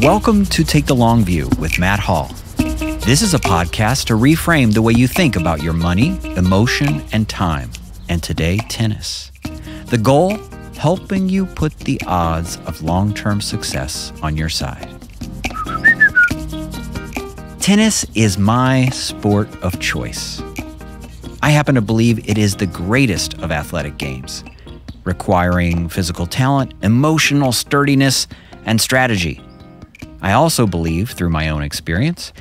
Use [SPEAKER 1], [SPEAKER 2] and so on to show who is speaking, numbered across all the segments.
[SPEAKER 1] Welcome to Take the Long View with Matt Hall. This is a podcast to reframe the way you think about your money, emotion, and time. And today, tennis. The goal helping you put the odds of long term success on your side. Tennis is my sport of choice. I happen to believe it is the greatest of athletic games, requiring physical talent, emotional sturdiness, and strategy. I also believe, through my own experience,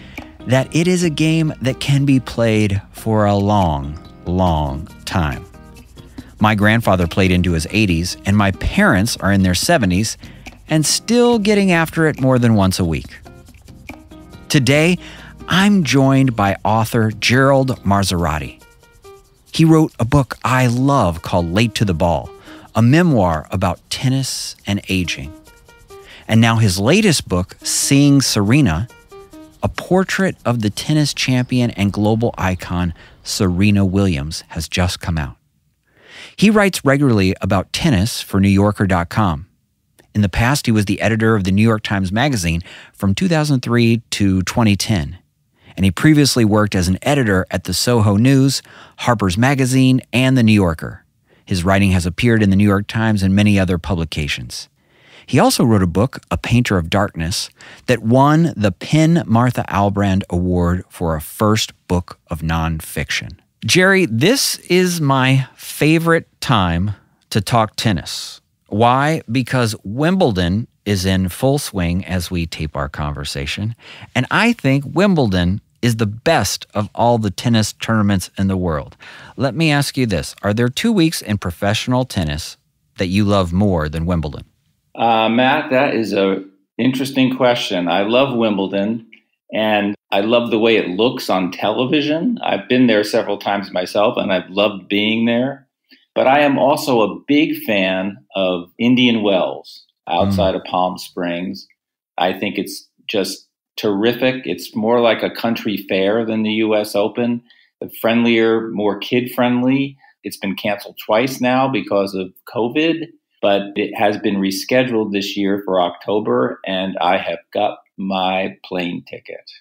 [SPEAKER 1] that it is a game that can be played for a long, long time. My grandfather played into his 80s, and my parents are in their 70s and still getting after it more than once a week. Today, I'm joined by author Gerald Marzorati. He wrote a book I love called Late to the Ball, a memoir about tennis and aging. And now his latest book, Seeing Serena, a portrait of the tennis champion and global icon Serena Williams, has just come out. He writes regularly about tennis for NewYorker.com. In the past, he was the editor of the New York Times Magazine from 2003 to 2010. And he previously worked as an editor at the Soho News, Harper's Magazine, and the New Yorker. His writing has appeared in the New York Times and many other publications. He also wrote a book, A Painter of Darkness, that won the PEN Martha Albrand Award for a first book of nonfiction. Gerry, this is my favorite time to talk tennis. Why? Because Wimbledon is in full swing as we tape our conversation. And I think Wimbledon is the best of all the tennis tournaments in the world. Let me ask you this Are there two weeks in professional tennis that you love more than Wimbledon?
[SPEAKER 2] Uh, Matt, that is a interesting question. I love Wimbledon, and I love the way it looks on television. I've been there several times myself, and I've loved being there. But I am also a big fan of Indian Wells outside mm. of Palm Springs. I think it's just terrific. It's more like a country fair than the U.S. Open. The friendlier, more kid friendly. It's been canceled twice now because of COVID but it has been rescheduled this year for October, and I have got my plane ticket.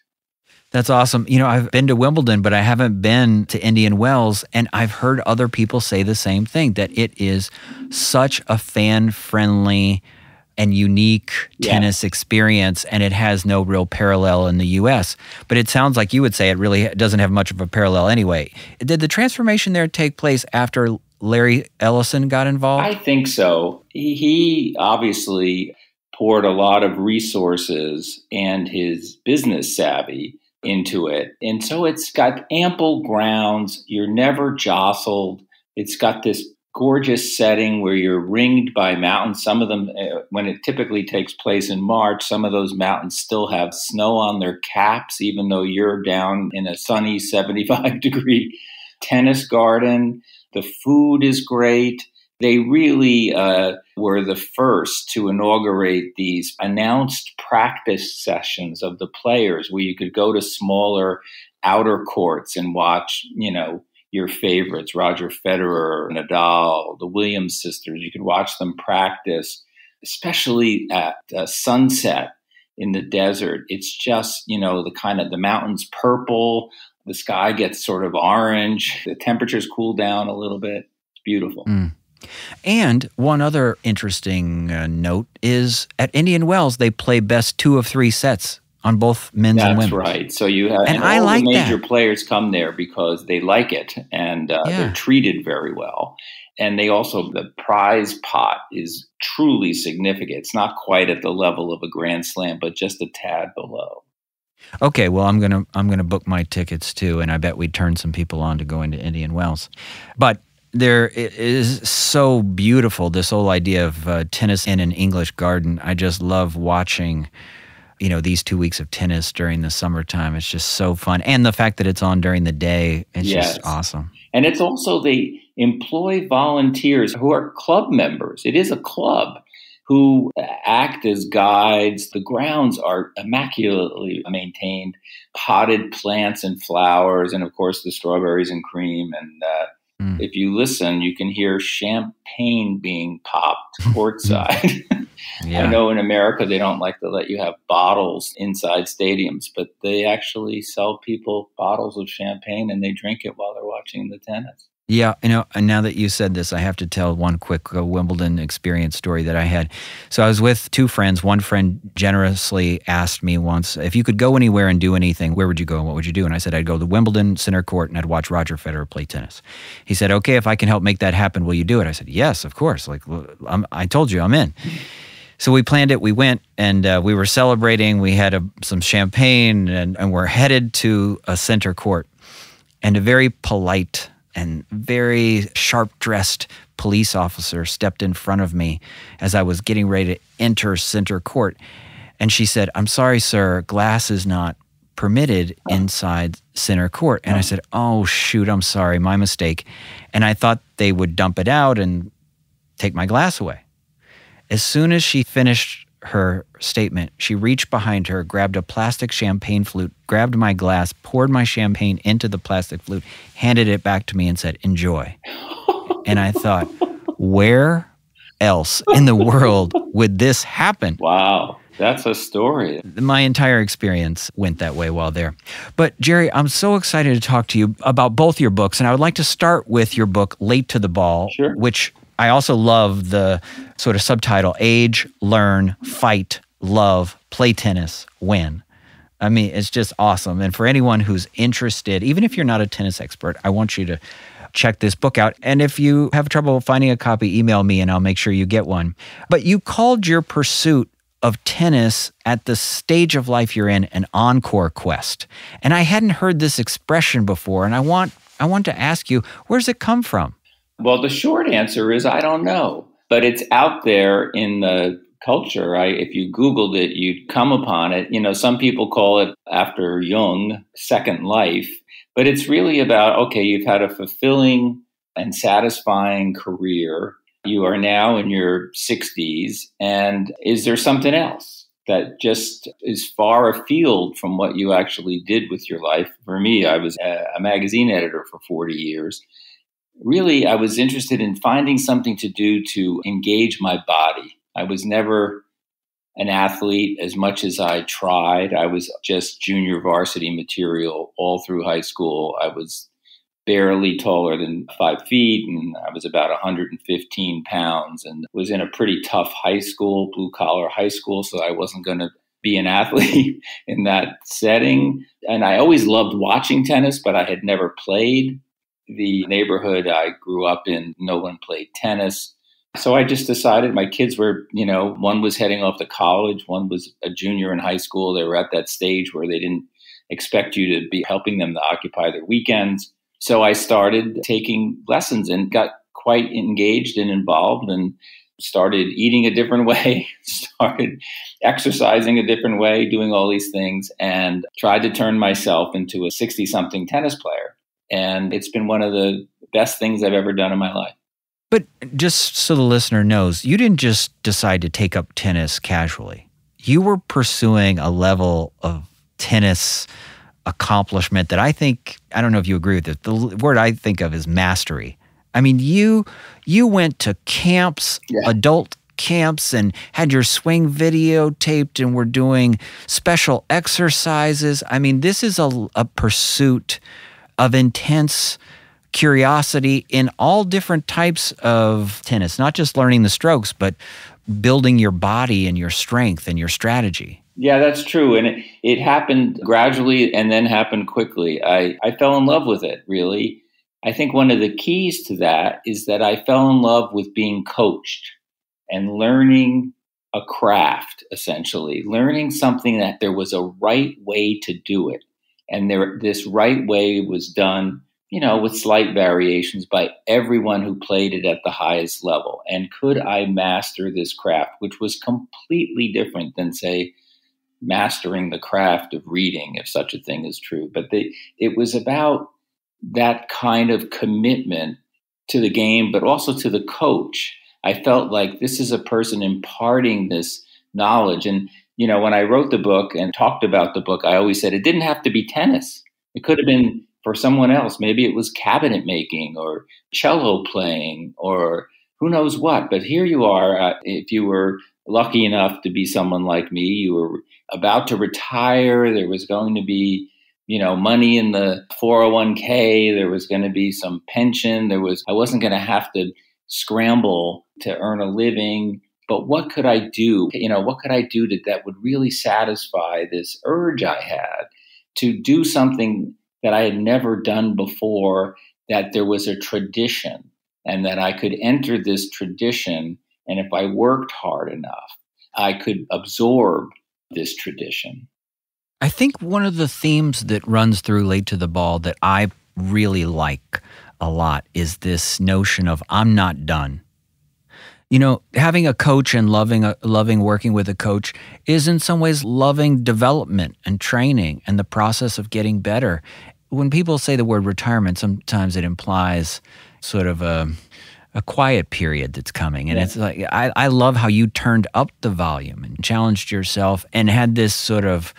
[SPEAKER 1] That's awesome. You know, I've been to Wimbledon, but I haven't been to Indian Wells. And I've heard other people say the same thing that it is such a fan friendly and unique yeah. tennis experience, and it has no real parallel in the US. But it sounds like you would say it really doesn't have much of a parallel anyway. Did the transformation there take place after Larry Ellison got involved?
[SPEAKER 2] I think so. He obviously poured a lot of resources and his business savvy into it. And so it's got ample grounds. You're never jostled. It's got this gorgeous setting where you're ringed by mountains. Some of them, uh, when it typically takes place in March, some of those mountains still have snow on their caps, even though you're down in a sunny 75 degree tennis garden. The food is great. They really uh, were the first to inaugurate these announced practice sessions of the players where you could go to smaller outer courts and watch, you know, your favorites, Roger Federer, Nadal, the Williams sisters. You could watch them practice, especially at uh, sunset in the desert. It's just, you know, the kind of the mountains purple, the sky gets sort of orange, the temperatures cool down a little bit. It's beautiful.
[SPEAKER 1] Mm. And one other interesting uh, note is at Indian Wells, they play best two of three sets on both men's
[SPEAKER 2] That's
[SPEAKER 1] and women's.
[SPEAKER 2] That's right. So you have and,
[SPEAKER 1] and I
[SPEAKER 2] all
[SPEAKER 1] like
[SPEAKER 2] the major
[SPEAKER 1] that.
[SPEAKER 2] players come there because they like it and uh, yeah. they're treated very well. And they also the prize pot is truly significant. It's not quite at the level of a Grand Slam, but just a tad below.
[SPEAKER 1] Okay, well, I'm gonna I'm gonna book my tickets too, and I bet we'd turn some people on to go into Indian Wells. But there is so beautiful this whole idea of uh, tennis in an English garden. I just love watching, you know, these two weeks of tennis during the summertime. It's just so fun, and the fact that it's on during the day, it's yes. just awesome.
[SPEAKER 2] And it's also they employ volunteers who are club members. It is a club who act as guides. The grounds are immaculately maintained, potted plants and flowers, and of course the strawberries and cream and uh, Mm. If you listen, you can hear champagne being popped courtside. yeah. I know in America they don't like to let you have bottles inside stadiums, but they actually sell people bottles of champagne and they drink it while they're watching the tennis.
[SPEAKER 1] Yeah, you know, and now that you said this, I have to tell one quick uh, Wimbledon experience story that I had. So I was with two friends. One friend generously asked me once, if you could go anywhere and do anything, where would you go and what would you do? And I said, I'd go to Wimbledon center court and I'd watch Roger Federer play tennis. He said, okay, if I can help make that happen, will you do it? I said, yes, of course. Like, I'm, i told you, I'm in. So we planned it. We went and uh, we were celebrating. We had a, some champagne and, and we're headed to a center court. And a very polite and very sharp dressed police officer stepped in front of me as I was getting ready to enter center court. And she said, I'm sorry, sir, glass is not permitted inside center court. And I said, Oh, shoot, I'm sorry, my mistake. And I thought they would dump it out and take my glass away. As soon as she finished her statement, she reached behind her, grabbed a plastic champagne flute, grabbed my glass, poured my champagne into the plastic flute, handed it back to me, and said, Enjoy. and I thought, where else in the world would this happen?
[SPEAKER 2] Wow. That's a story.
[SPEAKER 1] My entire experience went that way while there. But Gerry, I'm so excited to talk to you about both your books. And I would like to start with your book, Late to the Ball,
[SPEAKER 2] sure.
[SPEAKER 1] which I also love the sort of subtitle Age, Learn, Fight, Love, Play Tennis, Win. I mean, it's just awesome. And for anyone who's interested, even if you're not a tennis expert, I want you to check this book out. And if you have trouble finding a copy, email me and I'll make sure you get one. But you called your pursuit of tennis at the stage of life you're in an encore quest. And I hadn't heard this expression before. And I want I want to ask you, where's it come from?
[SPEAKER 2] Well, the short answer is I don't know, but it's out there in the culture. I, if you Googled it, you'd come upon it. You know, some people call it after Jung, second life, but it's really about okay, you've had a fulfilling and satisfying career. You are now in your 60s, and is there something else? that just is far afield from what you actually did with your life. For me, I was a, magazine editor for 40 years really, I was interested in finding something to do to engage my body. I was never an athlete as much as I tried. I was just junior varsity material all through high school. I was barely taller than five feet, and I was about 115 pounds, and was in a pretty tough high school, blue collar high school. So I wasn't going to be an athlete in that setting. And I always loved watching tennis, but I had never played the neighborhood I grew up in, no one played tennis. So I just decided my kids were, you know, one was heading off to college, one was a junior in high school. They were at that stage where they didn't expect you to be helping them to occupy their weekends. So I started taking lessons and got quite engaged and involved and started eating a different way, started exercising a different way, doing all these things, and tried to turn myself into a 60 something tennis player. And it's been one of the best things I've ever done in my life.
[SPEAKER 1] But just so the listener knows, you didn't just decide to take up tennis casually. You were pursuing a level of tennis accomplishment that I think I don't know if you agree with this. The word I think of is mastery. I mean, you you went to camps, yeah. adult camps and had your swing videotaped and were doing special exercises. I mean, this is a, a pursuit of intense curiosity in all different types of tennis, not just learning the strokes, but building your body and your strength and your strategy.
[SPEAKER 2] Yeah, that's true. And it, it happened gradually and then happened quickly. I, I fell in love with it, really. I think one of the keys to that is that I fell in love with being coached and learning a craft, essentially, learning something that there was a right way to do it and there this right way was done you know with slight variations by everyone who played it at the highest level. And could i master this craft which was completely different than say mastering the craft of reading if such a thing is true. But the, it was about that kind of commitment to the game but also to the coach. I felt like this is a person imparting this knowledge and you know, when I wrote the book and talked about the book, I always said it didn't have to be tennis. It could have been for someone else. Maybe it was cabinet making or cello playing or who knows what. But here you are. Uh, if you were lucky enough to be someone like me, you were about to retire. There was going to be, you know, money in the 401k. There was going to be some pension. There was, I wasn't going to have to scramble to earn a living. But what could I do? You know, what could I do that would really satisfy this urge I had to do something that I had never done before, that there was a tradition and that I could enter this tradition. And if I worked hard enough, I could absorb this tradition.
[SPEAKER 1] I think one of the themes that runs through Late to the Ball that I really like a lot is this notion of I'm not done. You know, having a coach and loving a, loving working with a coach is in some ways loving development and training and the process of getting better. When people say the word retirement, sometimes it implies sort of a a quiet period that's coming. And yeah. it's like, I, I love how you turned up the volume and challenged yourself and had this sort of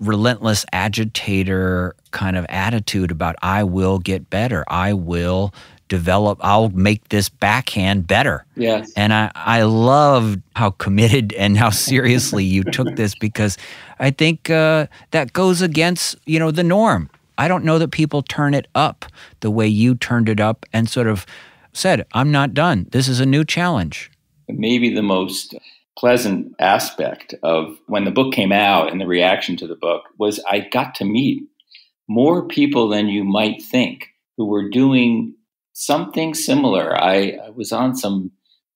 [SPEAKER 1] relentless agitator kind of attitude about, I will get better. I will develop, I'll make this backhand better.
[SPEAKER 2] Yes.
[SPEAKER 1] And I, I love how committed and how seriously you took this because I think uh, that goes against, you know, the norm. I don't know that people turn it up the way you turned it up and sort of said, I'm not done. This is a new challenge.
[SPEAKER 2] Maybe the most pleasant aspect of when the book came out and the reaction to the book was I got to meet more people than you might think who were doing something similar. I, I was on some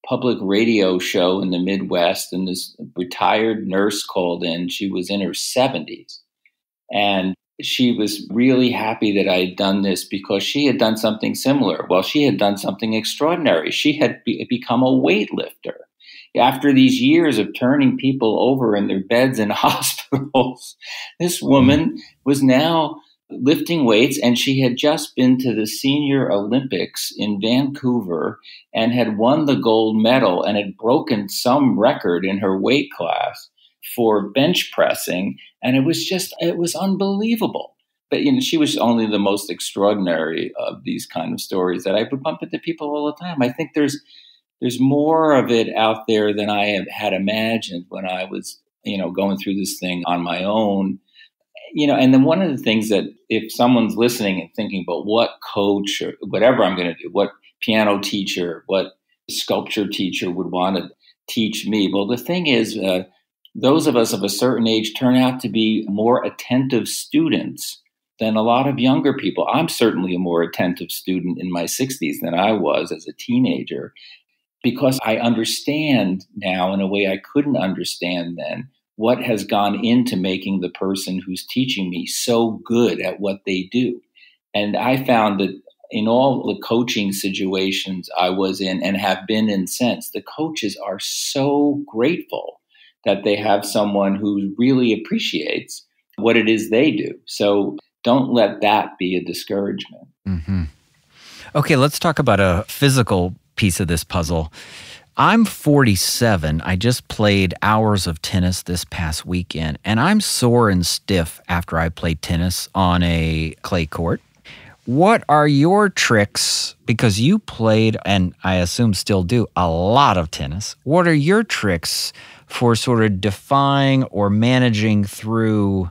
[SPEAKER 2] public radio show in the Midwest, and this retired nurse called in. She was in her 70s. And she was really happy that I had done this because she had done something similar. Well, she had done something extraordinary. She had be- become a weightlifter. After these years of turning people over in their beds in hospitals, this woman was now lifting weights and she had just been to the senior olympics in vancouver and had won the gold medal and had broken some record in her weight class for bench pressing, and it was just it was unbelievable. But you know, she was only the most extraordinary of these kind of stories that I would bump into people all the time. I think there's there's more of it out there than I had imagined when I was you know going through this thing on my own. You know, and then one of the things that if someone's listening and thinking, about what coach or whatever I'm going to do, what piano teacher, what sculpture teacher would want to teach me? Well, the thing is, uh, those of us of a certain age turn out to be more attentive students than a lot of younger people. I'm certainly a more attentive student in my 60s than I was as a teenager because I understand now in a way I couldn't understand then what has gone into making the person who's teaching me so good at what they do. And I found that in all the coaching situations I was in and have been in since, the coaches are so grateful that they have someone who really appreciates what it is they do. So don't let that be a discouragement.
[SPEAKER 1] Mm-hmm. Okay, let's talk about a physical piece of this puzzle. I'm 47. I just played hours of tennis this past weekend, and I'm sore and stiff after I played tennis on a clay court. What are your tricks? Because you played, and I assume still do, a lot of tennis. What are your tricks for sort of defying or managing through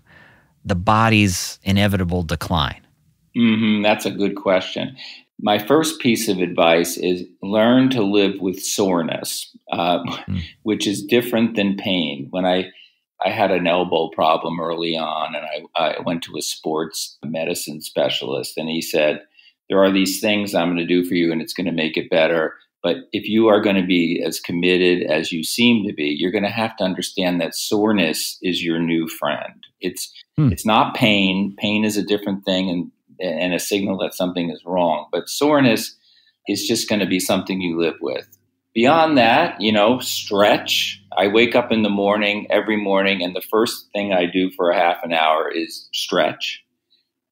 [SPEAKER 1] the body's inevitable decline?
[SPEAKER 2] Mm-hmm, that's a good question. My first piece of advice is learn to live with soreness, uh, mm. which is different than pain. When I I had an elbow problem early on, and I, I went to a sports medicine specialist, and he said, There are these things I'm going to do for you, and it's going to make it better. But if you are going to be as committed as you seem to be, you're going to have to understand that soreness is your new friend. It's hmm. it's not pain. Pain is a different thing and and a signal that something is wrong. But soreness is just going to be something you live with. Beyond that, you know, stretch. I wake up in the morning every morning, and the first thing I do for a half an hour is stretch.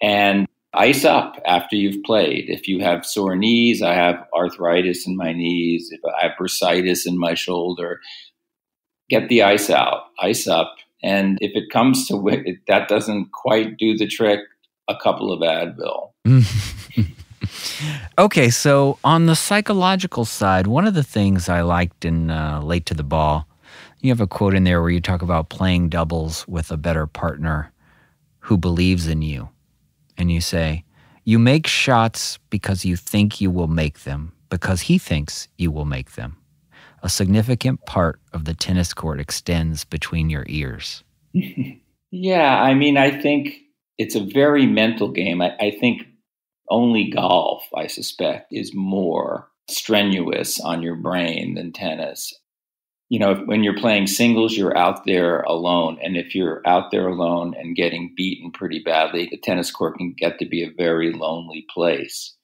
[SPEAKER 2] And ice up after you've played. If you have sore knees, I have arthritis in my knees. If I have bursitis in my shoulder, get the ice out, ice up. And if it comes to that doesn't quite do the trick, a couple of Advil.
[SPEAKER 1] okay, so on the psychological side, one of the things I liked in uh, Late to the Ball, you have a quote in there where you talk about playing doubles with a better partner who believes in you. And you say, You make shots because you think you will make them, because he thinks you will make them. A significant part of the tennis court extends between your ears.
[SPEAKER 2] yeah, I mean, I think it's a very mental game. I, I think only golf, I suspect, is more strenuous on your brain than tennis. You know, when you're playing singles, you're out there alone. And if you're out there alone and getting beaten pretty badly, the tennis court can get to be a very lonely place.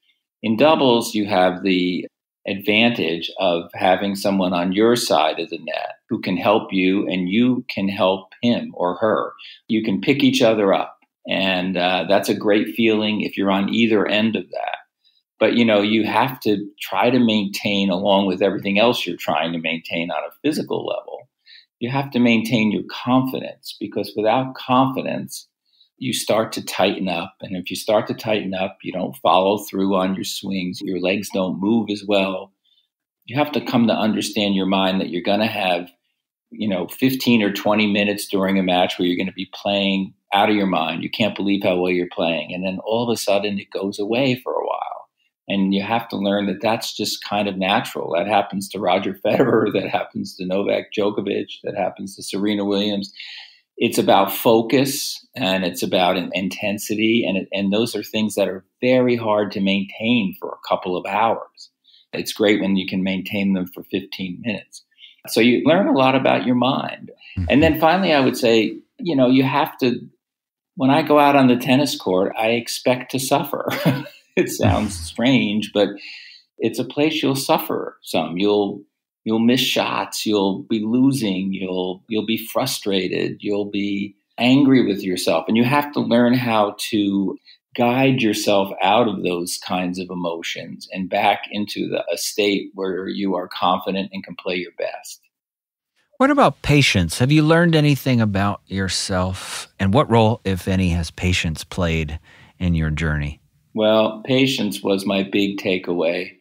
[SPEAKER 2] In doubles, you have the advantage of having someone on your side of the net who can help you and you can help him or her. You can pick each other up. And uh, that's a great feeling if you're on either end of that. But you know, you have to try to maintain, along with everything else you're trying to maintain on a physical level, you have to maintain your confidence because without confidence, you start to tighten up. And if you start to tighten up, you don't follow through on your swings, your legs don't move as well. You have to come to understand your mind that you're going to have, you know, 15 or 20 minutes during a match where you're going to be playing out of your mind. You can't believe how well you're playing. And then all of a sudden it goes away for a while. And you have to learn that that's just kind of natural. That happens to Roger Federer, that happens to Novak Djokovic, that happens to Serena Williams it's about focus and it's about intensity and it, and those are things that are very hard to maintain for a couple of hours it's great when you can maintain them for 15 minutes so you learn a lot about your mind. Mm-hmm. and then finally i would say you know you have to when i go out on the tennis court i expect to suffer. It sounds strange but it's a place you'll suffer some. You'll you'll miss shots. You'll be losing. You'll you'll be frustrated. You'll be angry with yourself. And you have to learn how to guide yourself out of those kinds of emotions and back into the, a state where you are confident and can play your best
[SPEAKER 1] what about patience have you learned anything about yourself and what role if any has patience played in your journey
[SPEAKER 2] well patience was my big takeaway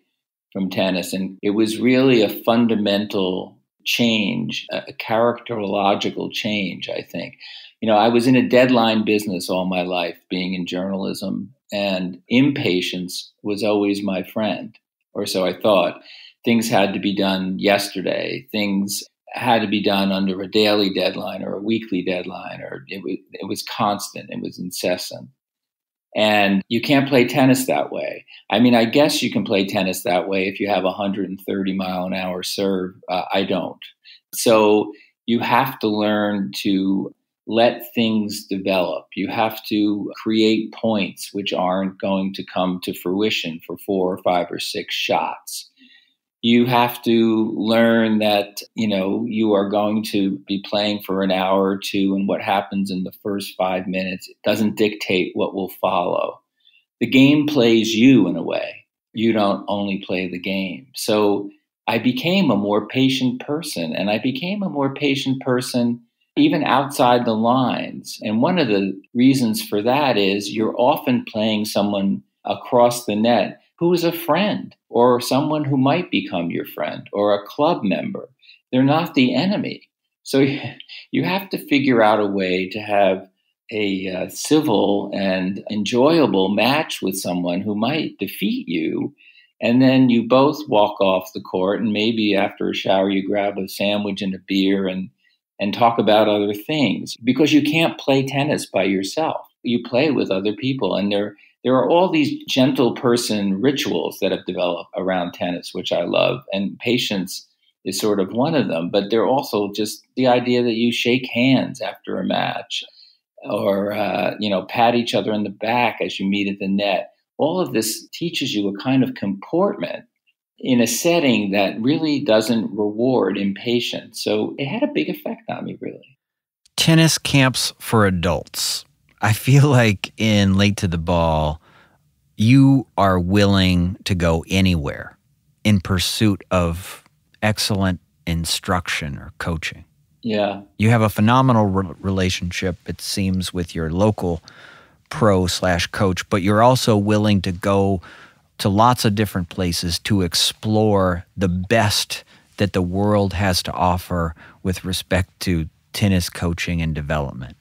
[SPEAKER 2] from tennis. And it was really a fundamental change, a characterological change, I think. You know, I was in a deadline business all my life, being in journalism, and impatience was always my friend, or so I thought. Things had to be done yesterday. Things had to be done under a daily deadline or a weekly deadline, or it was, it was constant, it was incessant. And you can't play tennis that way. I mean, I guess you can play tennis that way if you have a 130 mile an hour serve. Uh, I don't. So you have to learn to let things develop. You have to create points which aren't going to come to fruition for four or five or six shots. You have to learn that you know you are going to be playing for an hour or two and what happens in the first five minutes doesn't dictate what will follow. The game plays you in a way. You don't only play the game. So i became a more patient person and i became a more patient person even outside the lines and one of the reasons for that is you're often playing someone across the net who is a friend or someone who might become your friend or a club member. They're not the enemy. So you have to figure out a way to have a uh, civil and enjoyable match with someone who might defeat you. And then you both walk off the court, and maybe after a shower, you grab a sandwich and a beer and, and talk about other things because you can't play tennis by yourself. You play with other people, and they're there are all these gentle person rituals that have developed around tennis, which I love. And patience is sort of one of them. But they're also just the idea that you shake hands after a match or, uh, you know, pat each other in the back as you meet at the net. All of this teaches you a kind of comportment in a setting that really doesn't reward impatience. So it had a big effect on me, really.
[SPEAKER 1] Tennis camps for adults. I feel like in Late to the Ball, you are willing to go anywhere in pursuit of excellent instruction or coaching.
[SPEAKER 2] Yeah.
[SPEAKER 1] You have a phenomenal re- relationship, it seems, with your local pro slash coach, but you're also willing to go to lots of different places to explore the best that the world has to offer with respect to tennis coaching and development.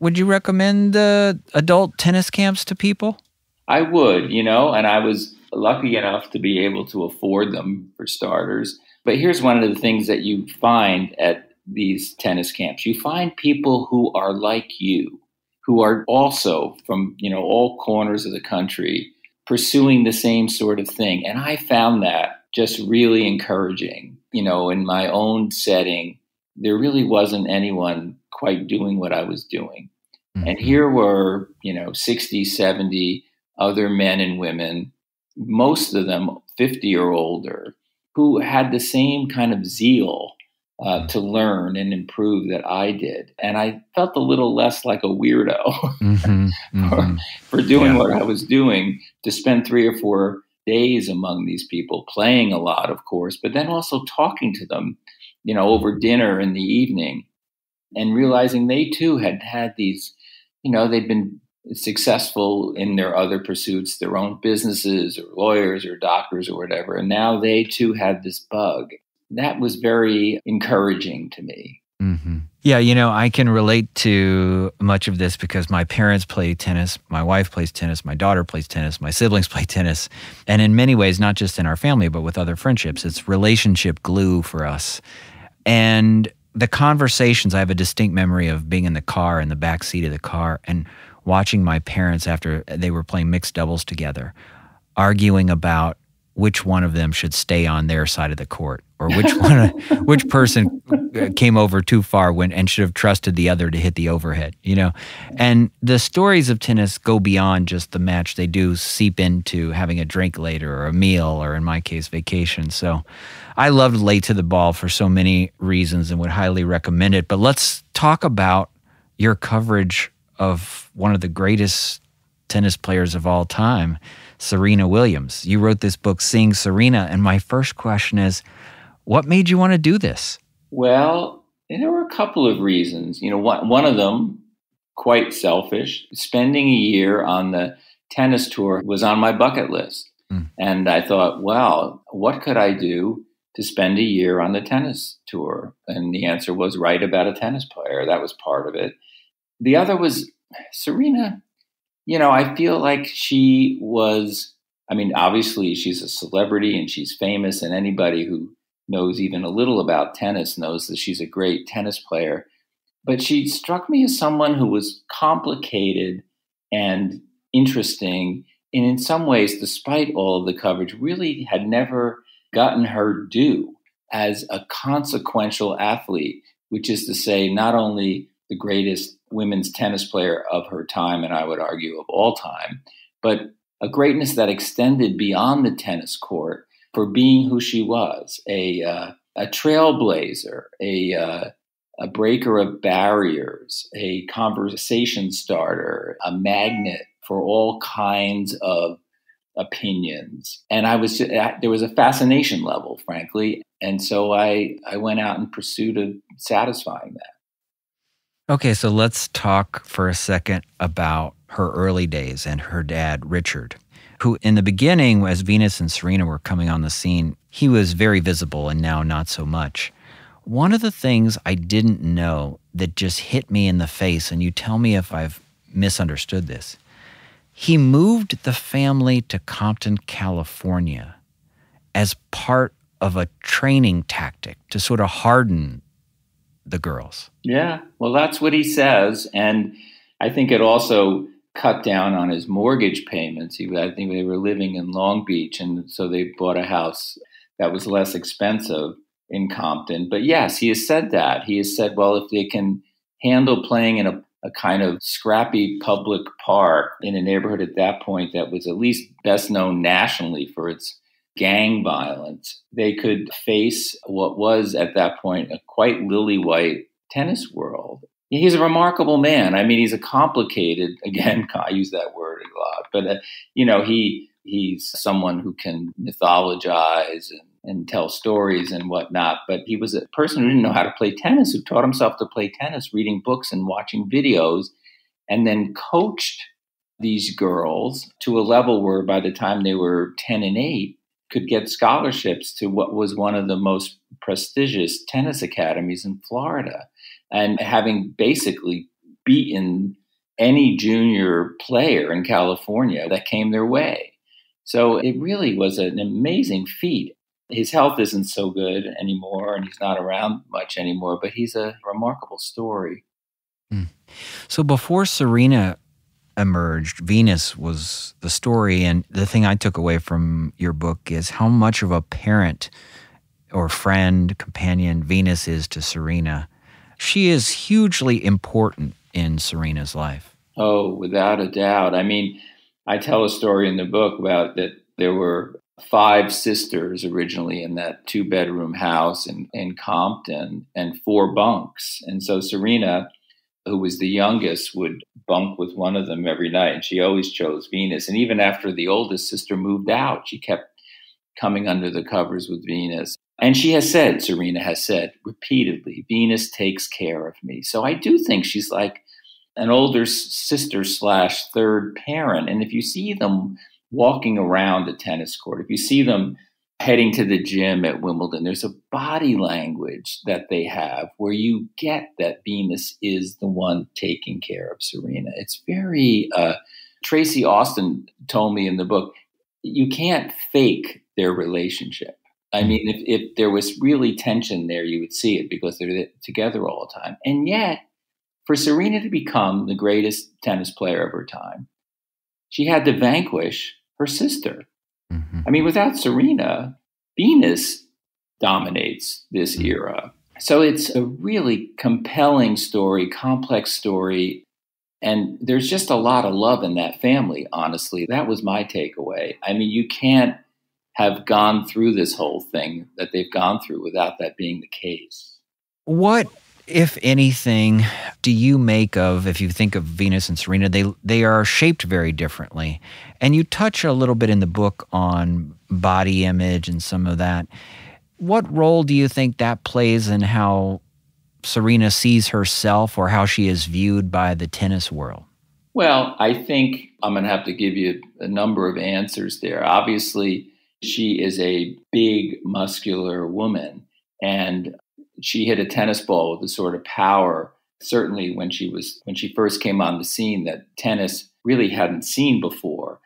[SPEAKER 1] Would you recommend uh, adult tennis camps to people?
[SPEAKER 2] I would, you know, and I was lucky enough to be able to afford them for starters. But here's one of the things that you find at these tennis camps you find people who are like you, who are also from, you know, all corners of the country pursuing the same sort of thing. And I found that just really encouraging. You know, in my own setting, there really wasn't anyone quite doing what I was doing. Mm-hmm. And here were, you know, 60, 70 other men and women, most of them 50 or older, who had the same kind of zeal uh, mm-hmm. to learn and improve that I did. And I felt a little less like a weirdo mm-hmm, mm-hmm. for, for, doing yeah. what I was doing to spend three or four days among these people, playing a lot, of course, but then also talking to them, you know, over dinner in the evening and realizing they too had had these, you know, they'd been successful in their other pursuits, their own businesses or lawyers or doctors or whatever. And now they too had this bug. That was very encouraging to me.
[SPEAKER 1] Mm-hmm. Yeah, you know, I can relate to much of this because my parents play tennis, my wife plays tennis, my daughter plays tennis, my siblings play tennis. And in many ways, not just in our family, but with other friendships, it's relationship glue for us. And the conversations, I have a distinct memory of being in the car, in the back seat of the car, and watching my parents after they were playing mixed doubles together, arguing about which one of them should stay on their side of the court or which one which person uh, came over too far when and should have trusted the other to hit the overhead you know? And the stories of tennis go beyond just the match. They do seep into having a drink later or a meal or in my case vacation. So i loved late to the ball for so many reasons and would highly recommend it. But let's talk about your coverage of one of the greatest tennis players of all time, Serena Williams. You wrote this book, Seeing Serena. And my first question is what made you want to do this?
[SPEAKER 2] Well, there were a couple of reasons. You know, one, one of them, quite selfish, spending a year on the tennis tour was on my bucket list. Mm. And I thought, well, what could I do to spend a year on the tennis tour? And the answer was write about a tennis player. That was part of it. The other was Serena. You know, I feel like she was. I mean, obviously, she's a celebrity and she's famous, and anybody who knows even a little about tennis knows that she's a great tennis player. But she struck me as someone who was complicated and interesting, and in some ways, despite all of the coverage, really had never gotten her due as a consequential athlete, which is to say, not only the greatest women's tennis player of her time, and I would argue of all time, but a greatness that extended beyond the tennis court for being who she was a, uh, a trailblazer, a, uh, a breaker of barriers, a conversation starter, a magnet for all kinds of opinions. And I was there was a fascination level, frankly, and so I I went out in pursuit of satisfying that.
[SPEAKER 1] Okay, so let's talk for a second about her early days and her dad, Richard, who in the beginning, as Venus and Serena were coming on the scene, he was very visible and now not so much. One of the things I didn't know that just hit me in the face, and you tell me if I've misunderstood this, he moved the family to Compton, California as part of a training tactic to sort of harden the girls.
[SPEAKER 2] Yeah, well, that's what he says. And I think it also cut down on his mortgage payments. He, I think they were living in Long Beach, and so they bought a house that was less expensive in Compton. But yes, he has said that. He has said, well, if they can handle playing in a, a kind of scrappy public park in a neighborhood at that point that was at least best known nationally for its gang violence, they could face what was at that point a quite lily white tennis world. He's a remarkable man. I mean, he's a complicated, again, I use that word a lot, but, uh, you know, he he's someone who can mythologize and, and tell stories and whatnot. But he was a person who didn't know how to play tennis, who taught himself to play tennis, reading books and watching videos, and then coached these girls to a level where by the time they were 10 and 8 could get scholarships to what was one of the most prestigious tennis academies in Florida and having basically beaten any junior player in California that came their way. So it really was an amazing feat. His health isn't so good anymore and he's not around much anymore, but he's a remarkable story.
[SPEAKER 1] Mm. So before Serena emerged, Venus was the story. And the thing I took away from your book is how much of a parent or friend, companion Venus is to Serena. She is hugely important in Serena's life.
[SPEAKER 2] Oh, without a doubt. I mean, I tell a story in the book about that there were five sisters originally in that two bedroom house in, in Compton and four bunks. And so Serena who was the youngest, would bunk with one of them every night. And she always chose Venus. And even after the oldest sister moved out, she kept coming under the covers with Venus. And she has said, Serena has said repeatedly, Venus takes care of me. So I do think she's like an older sister slash third parent. And if you see them walking around the tennis court, if you see them heading to the gym at Wimbledon, there's a body language that they have where you get that Venus is the one taking care of Serena. It's very, uh, Tracy Austin told me in the book, you can't fake their relationship. I hmm. mean, if, if there was really tension there, you would see it because they're together all the time. And yet, for Serena to become the greatest tennis player of her time, she had to vanquish her sister Mm-hmm. I mean, without Serena, Venus dominates this mm-hmm. era. So it's a really compelling story, complex story. And there's just a lot of love in that family, honestly. That was my takeaway. I mean, you can't have gone through this whole thing that they've gone through without that being the case.
[SPEAKER 1] What if anything, do you make of if you think of Venus and Serena? They they are shaped very differently, and you touch a little bit in the book on body image and some of that. What role do you think that plays in how Serena sees herself or how she is viewed by the tennis world?
[SPEAKER 2] Well, I think I'm going to have to give you a number of answers there. Obviously, she is a big, muscular woman. And she hit a tennis ball with a sort of power certainly when she was when she first came on the scene that tennis really hadn't seen before.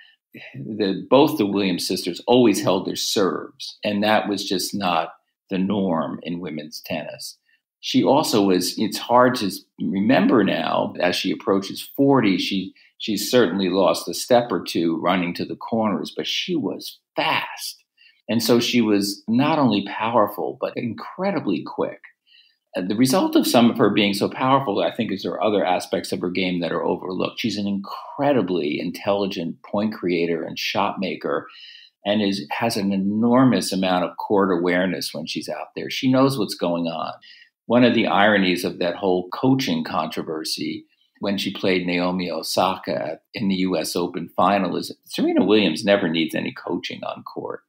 [SPEAKER 2] The, both the williams sisters always held their serves and that was just not the norm in women's tennis. She also was it's hard to remember now as she approaches 40 she she's certainly lost a step or two running to the corners but she was fast and so she was not only powerful, but incredibly quick. And the result of some of her being so powerful, I think, is there are other aspects of her game that are overlooked. She's an incredibly intelligent point creator and shot maker and is has an enormous amount of court awareness when she's out there. She knows what's going on. One of the ironies of that whole coaching controversy when she played Naomi Osaka in the US Open final is Serena Williams never needs any coaching on court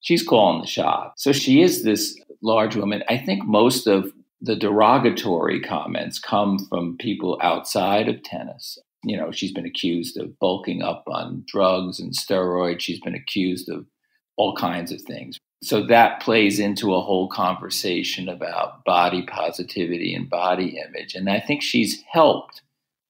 [SPEAKER 2] she's calling the shot. So she is this large woman. I think most of the derogatory comments come from people outside of tennis. You know, she's been accused of bulking up on drugs and steroids. She's been accused of all kinds of things. So that plays into a whole conversation about body positivity and body image. And I think she's helped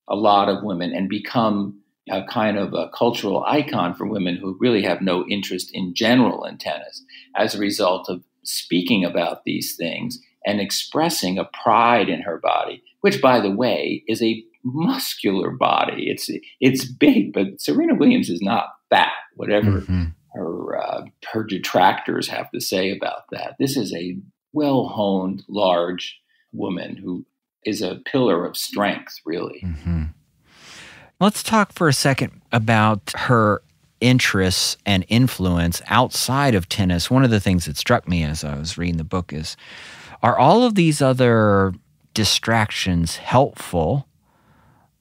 [SPEAKER 2] a lot of women and become a kind of a cultural icon for women who really have no interest in general in tennis as a result of speaking about these things and expressing a pride in her body, which, by the way, is a muscular body. It's it's big, but Serena Williams is not fat. Whatever mm-hmm. her uh, her detractors have to say about that, this is a well honed, large woman who is a pillar of strength, really.
[SPEAKER 1] Mm-hmm. Let's talk for a second about her interests and influence outside of tennis. One of the things that struck me as I was reading the book is are all of these other distractions helpful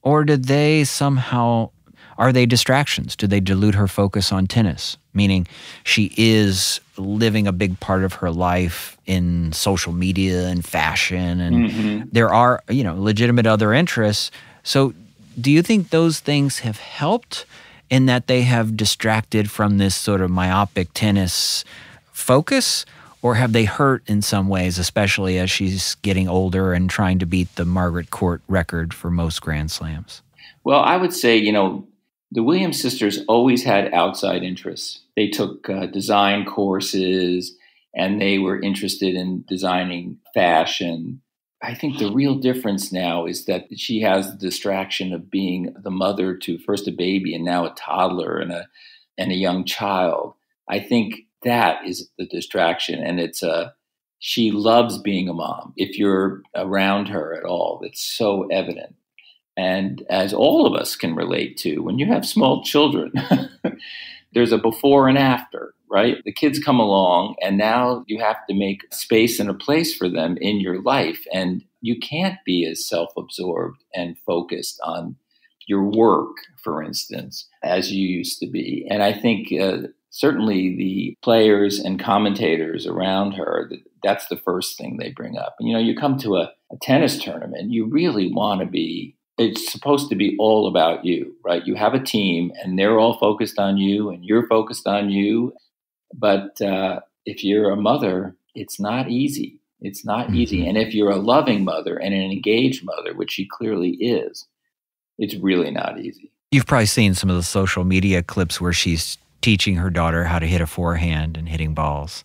[SPEAKER 1] or did they somehow are they distractions? Do they dilute her focus on tennis? Meaning she is living a big part of her life in social media and fashion and mm-hmm. there are, you know, legitimate other interests. So Do you think those things have helped in that they have distracted from this sort of myopic tennis focus? Or have they hurt in some ways, especially as she's getting older and trying to beat the Margaret Court record for most Grand Slams?
[SPEAKER 2] Well, I would say, you know, the Williams sisters always had outside interests. They took uh, design courses and they were interested in designing fashion. I think the real difference now is that she has the distraction of being the mother to first a baby and now a toddler and a and a young child. I think that is the distraction and it's a she loves being a mom. If you're around her at all, it's so evident. And as all of us can relate to, when you have small children, there's a before and after, right? The kids come along, and now you have to make space and a place for them in your life. And you can't be as self absorbed and focused on your work, for instance, as you used to be. And I think uh, certainly the players and commentators around her, that's the first thing they bring up. And, you know, you come to a, a tennis tournament, you really want to be it's supposed to be all about you, right? You have a team and they're all focused on you and you're focused on you. But uh, if you're a mother, it's not easy. It's not mm-hmm. easy. And if you're a loving mother and an engaged mother, which she clearly is, it's really not easy.
[SPEAKER 1] You've probably seen some of the social media clips where she's teaching her daughter how to hit a forehand and hitting balls.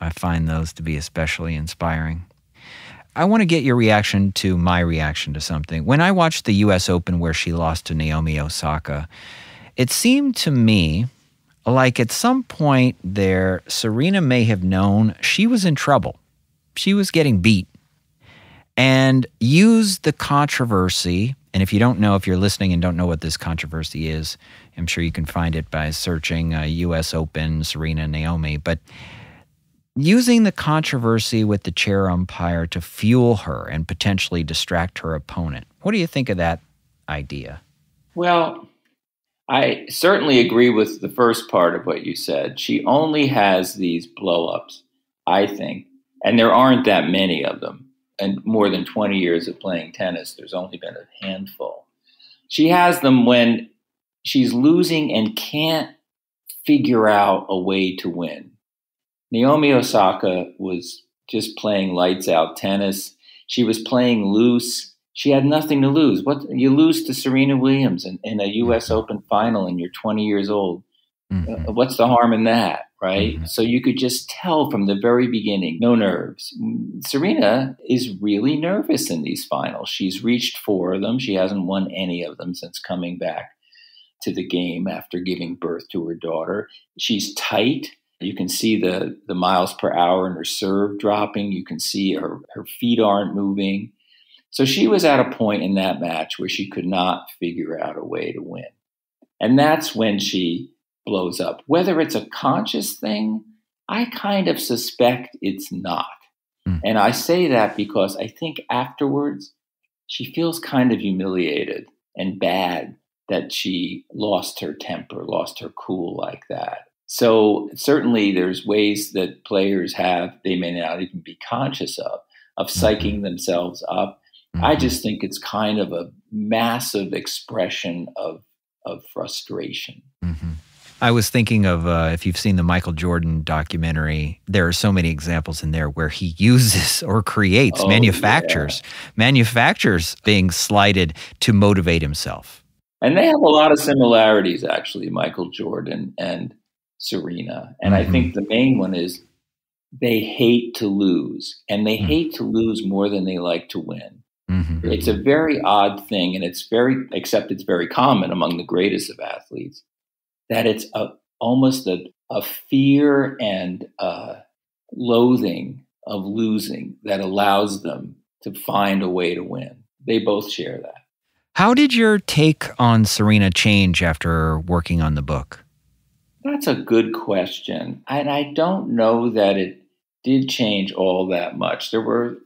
[SPEAKER 1] I find those to be especially inspiring. I want to get your reaction to my reaction to something. When I watched the US Open where she lost to Naomi Osaka, it seemed to me like at some point there, Serena may have known she was in trouble. She was getting beat and used the controversy. And if you don't know, if you're listening and don't know what this controversy is, I'm sure you can find it by searching uh, US Open, Serena, Naomi. But using the controversy with the chair umpire to fuel her and potentially distract her opponent. What do you think of that idea?
[SPEAKER 2] Well, I certainly agree with the first part of what you said. She only has these blowups, I think, and there aren't that many of them. And more than 20 years of playing tennis, there's only been a handful. She has them when she's losing and can't figure out a way to win. Naomi Osaka was just playing lights out tennis. She was playing loose. She had nothing to lose. What you lose to Serena Williams in, in a U.S. Mm-hmm. Open final, and you're 20 years old. Mm-hmm. Uh, what's the harm in that, right? Mm-hmm. So you could just tell from the very beginning, no nerves. Serena is really nervous in these finals. She's reached four of them. She hasn't won any of them since coming back to the game after giving birth to her daughter. She's tight. You can see the, the miles per hour in her serve dropping. You can see her, her feet aren't moving. So she was at a point in that match where she could not figure out a way to win. And that's when she blows up. Whether it's a conscious thing, I kind of suspect it's not. Mm. And I say that because I think afterwards she feels kind of humiliated and bad that she lost her temper, lost her cool like that. So certainly there's ways that players have they may not even be conscious of of mm-hmm. psyching themselves up. Mm-hmm. I just think it's kind of a massive expression of of frustration.
[SPEAKER 1] Mm-hmm. I was thinking of uh, if you've seen the Michael Jordan documentary, there are so many examples in there where he uses or creates, oh, manufactures, yeah. manufactures being slighted to motivate himself.
[SPEAKER 2] And they have a lot of similarities, actually, Michael Jordan and Serena. And mm-hmm. I think the main one is they hate to lose, and they mm-hmm. hate to lose more than they like to win. Mm-hmm. It's a very odd thing, and it's very, except it's very common among the greatest of athletes, that it's a, almost a, a fear and a loathing of losing that allows them to find a way to win. They both share that.
[SPEAKER 1] How did your take on Serena change after working on the book?
[SPEAKER 2] That's a good question. And I don't know that it did change all that much. There were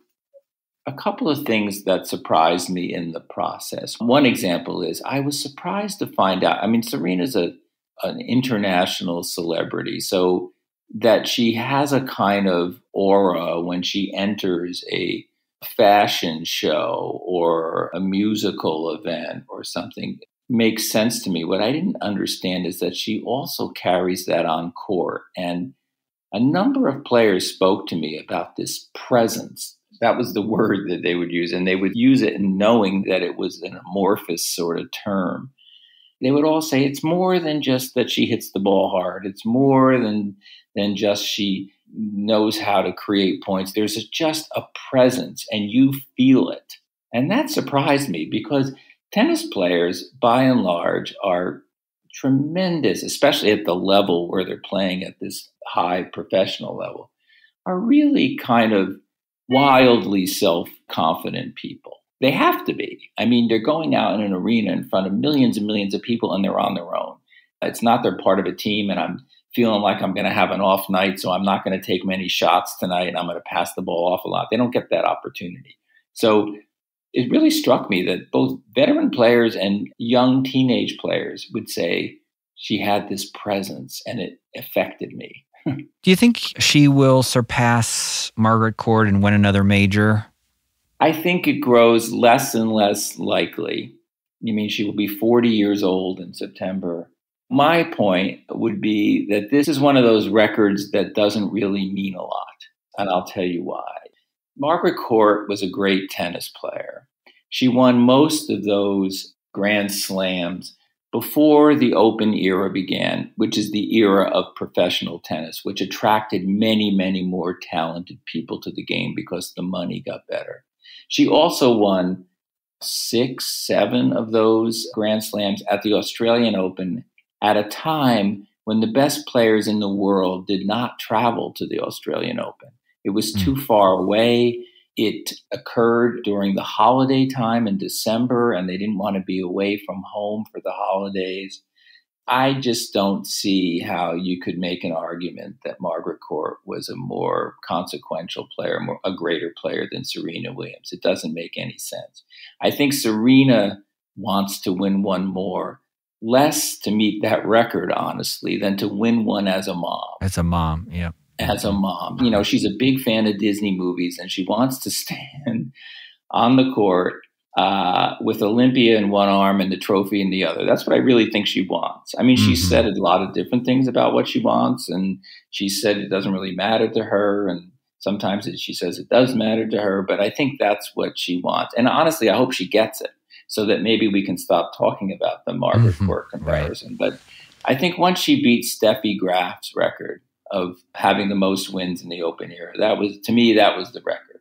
[SPEAKER 2] a couple of things that surprised me in the process. One example is I was surprised to find out. I mean, Serena's a an international celebrity, so that she has a kind of aura when she enters a fashion show or a musical event or something makes sense to me. What I didn't understand is that she also carries that on court. And a number of players spoke to me about this presence. That was the word that they would use, and they would use it knowing that it was an amorphous sort of term. They would all say it's more than just that she hits the ball hard. It's more than than just she knows how to create points. There's just a presence, and you feel it. And that surprised me because tennis players, by and large, are tremendous, especially at the level where they're playing at this high professional level, are really kind of wildly self confident people. They have to be. I mean, they're going out in an arena in front of millions and millions of people and they're on their own. It's not they're part of a team and I'm feeling like I'm going to have an off night, so I'm not going to take many shots tonight and I'm going to pass the ball off a lot. They don't get that opportunity. So it really struck me that both veteran players and young teenage players would say she had this presence and it affected me.
[SPEAKER 1] Do you think she will surpass Margaret Court and win another major?
[SPEAKER 2] I think it grows less and less likely. You mean she will be 40 years old in September? My point would be that this is one of those records that doesn't really mean a lot. And I'll tell you why. Margaret Court was a great tennis player. She won most of those Grand Slams before the Open era began, which is the era of professional tennis, which attracted many, many more talented people to the game because the money got better. She also won six, seven of those Grand Slams at the Australian Open at a time when the best players in the world did not travel to the Australian Open. It was too mm. far away. It occurred during the holiday time in December, and they didn't want to be away from home for the holidays. I just don't see how you could make an argument that Margaret Court was a more consequential player, more, a greater player than Serena Williams. It doesn't make any sense. I think Serena wants to win one more, less to meet that record, honestly, than to win one as a mom.
[SPEAKER 1] As a mom, yeah
[SPEAKER 2] as a mom. You know, she's a big fan of Disney movies and she wants to stand on the court uh, with Olympia in one arm and the trophy in the other. That's what I really think she wants. I mean, mm-hmm. she said a lot of different things about what she wants, and she said it doesn't really matter to her. And sometimes she says it does matter to her, but I think that's what she wants. And honestly, I hope she gets it so that maybe we can stop talking about the Margaret mm-hmm. Court comparison. Right. But I think once she beats Steffi Graf's record, of having the most wins in the open era. That was to me that was the record.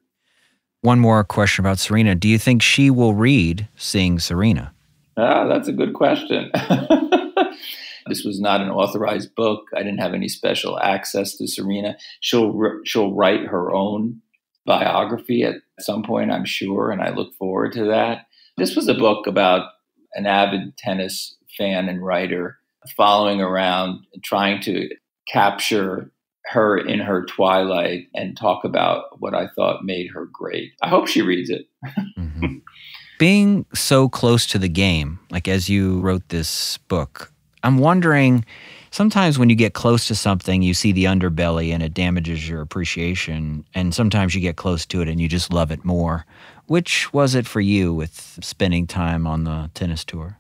[SPEAKER 1] One more question about Serena. Do you think she will read Seeing Serena?
[SPEAKER 2] Ah, that's a good question. this was not an authorized book. I didn't have any special access to Serena. She'll she'll write her own biography at some point, I'm sure, and I look forward to that. This was a book about an avid tennis fan and writer following around trying to capture her in her twilight and talk about what I thought made her great. I hope she reads it. mm-hmm.
[SPEAKER 1] Being so close to the game, like as you wrote this book, I'm wondering sometimes when you get close to something, you see the underbelly and it damages your appreciation. And sometimes you get close to it and you just love it more. Which was it for you with spending time on the tennis tour?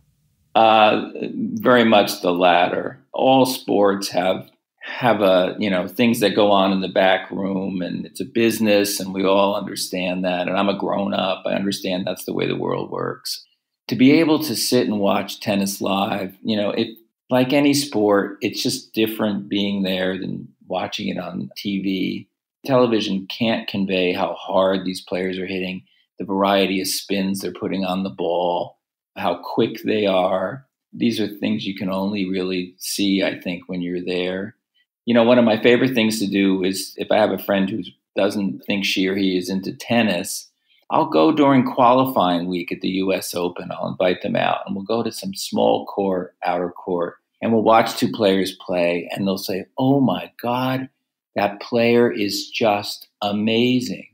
[SPEAKER 2] Uh, very much the latter. All sports have have a you know things that go on in the back room and it's a business and we all understand that. And i'm a grown up. I understand that's the way the world works. To be able to sit and watch tennis live you know it like any sport it's just different being there than watching it on tv television can't convey how hard these players are hitting the variety of spins they're putting on the ball how quick they are. These are things you can only really see i think when you're there you know, one of my favorite things to do is if I have a friend who doesn't think she or he is into tennis, I'll go during qualifying week at the US Open. I'll invite them out and we'll go to some small court, outer court, and we'll watch two players play. And they'll say, Oh my God, that player is just amazing.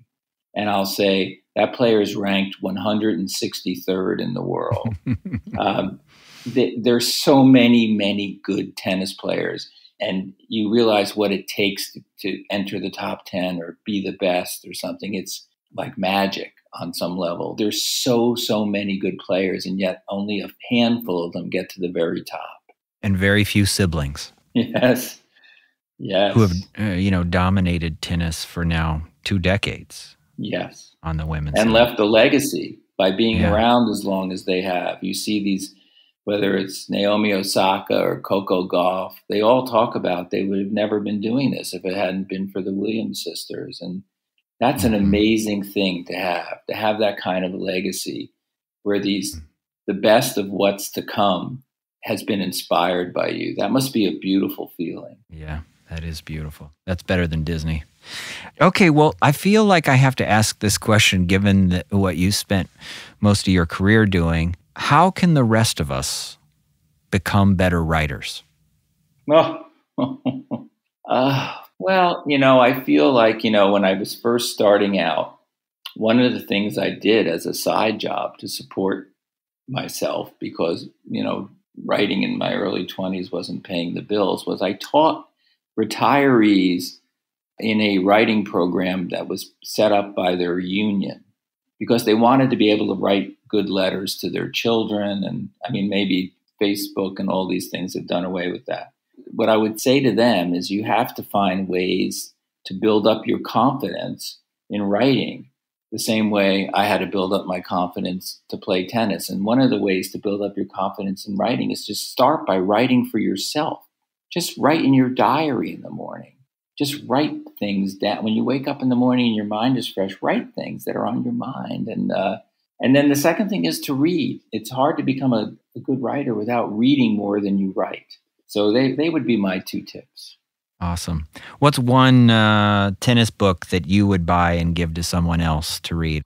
[SPEAKER 2] And I'll say, That player is ranked 163rd in the world. um, there's so many, many good tennis players and you realize what it takes to, to, enter the top 10 or be the best or something it's like magic on some level. There's so, so many good players, and yet only a handful of them get to the very top.
[SPEAKER 1] And very few siblings.
[SPEAKER 2] Yes. Yes.
[SPEAKER 1] Who have, uh, you know, dominated tennis for now two decades.
[SPEAKER 2] Yes.
[SPEAKER 1] On the women's
[SPEAKER 2] and
[SPEAKER 1] side.
[SPEAKER 2] left a legacy by being
[SPEAKER 1] Yeah.
[SPEAKER 2] around as long as they have. You see these, whether it's Naomi Osaka or Coco Gauff, they all talk about they would have never been doing this if it hadn't been for the Williams sisters. And that's an
[SPEAKER 1] Mhm.
[SPEAKER 2] amazing thing to have, to have that kind of legacy where these, the best of what's to come has been inspired by you. That must be a beautiful feeling.
[SPEAKER 1] Yeah, that is beautiful. That's better than Disney. Okay, well, I feel like I have to ask this question given that what you spent most of your career doing. How can the rest of us become better writers?
[SPEAKER 2] Oh, uh, well, you know, I feel like, you know, when I was first starting out, one of the things I did as a side job to support myself because, you know, writing in my early 20s wasn't paying the bills was I taught retirees in a writing program that was set up by their union because they wanted to be able to write good letters to their children. And I mean, maybe Facebook and all these things have done away with that. What I would say to them is you have to find ways to build up your confidence in writing the same way I had to build up my confidence to play tennis. And one of the ways to build up your confidence in writing is to start by writing for yourself. Just write in your diary in the morning. Just write things down. When you wake up in the morning and your mind is fresh, write things that are on your mind. And, uh, and then the second thing is to read. It's hard to become a, a good writer without reading more than you write. So they, they would be my two tips.
[SPEAKER 1] Awesome. What's one uh, tennis book that you would buy and give to someone else to read?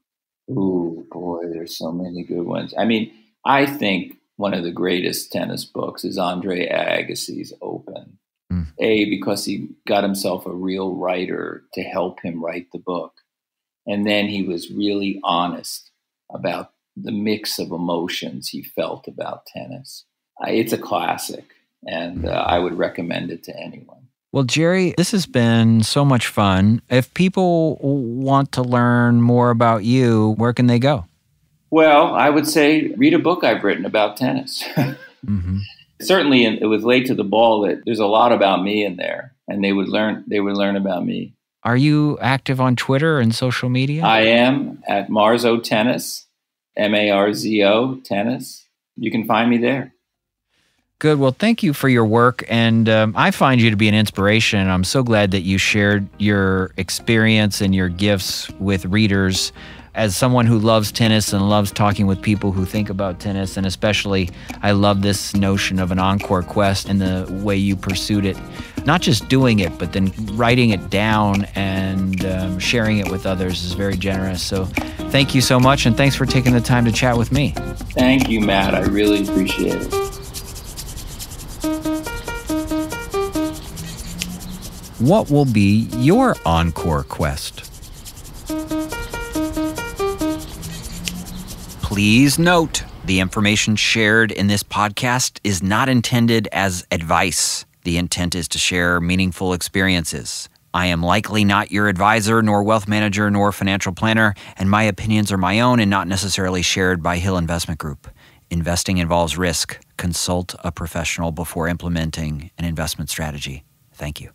[SPEAKER 2] Ooh, boy, there's so many good ones. I mean, I think one of the greatest tennis books is Andre Agassi's Open.
[SPEAKER 1] Mm.
[SPEAKER 2] A, because he got himself a real writer to help him write the book. And then he was really honest about the mix of emotions he felt about tennis. Uh, It's a classic, and uh, I would recommend it to anyone.
[SPEAKER 1] Well, Gerry, this has been so much fun. If people want to learn more about you, where can they go?
[SPEAKER 2] Well, I would say read a book I've written about tennis.
[SPEAKER 1] Mm-hmm.
[SPEAKER 2] Certainly, it was late to the ball that there's a lot about me in there, and they would learn. They would learn about me.
[SPEAKER 1] Are you active on Twitter and social media?
[SPEAKER 2] I am at Marzo Tennis, M A R Z O Tennis. You can find me there.
[SPEAKER 1] Good. Well, thank you for your work. And um, I find you to be an inspiration. I'm so glad that you shared your experience and your gifts with readers. As someone who loves tennis and loves talking with people who think about tennis, and especially I love this notion of an encore quest and the way you pursued it. Not just doing it, but then writing it down and um, sharing it with others is very generous. So thank you so much. And thanks for taking the time to chat with me.
[SPEAKER 2] Thank you, Matt. I really appreciate it.
[SPEAKER 1] What will be your encore quest? Please note the information shared in this podcast is not intended as advice. The intent is to share meaningful experiences. I am likely not your advisor, nor wealth manager, nor financial planner, and my opinions are my own and not necessarily shared by Hill Investment Group. Investing involves risk. Consult a professional before implementing an investment strategy. Thank you.